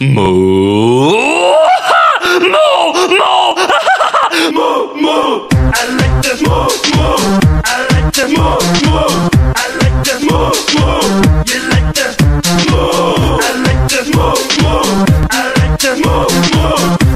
Moo. Moo. Moo. Moo. I like the moo. Moo. I like the moo. Moo. I like the moo. Moo. You like the moo. I like the moo. Moo. I like the moo. Moo.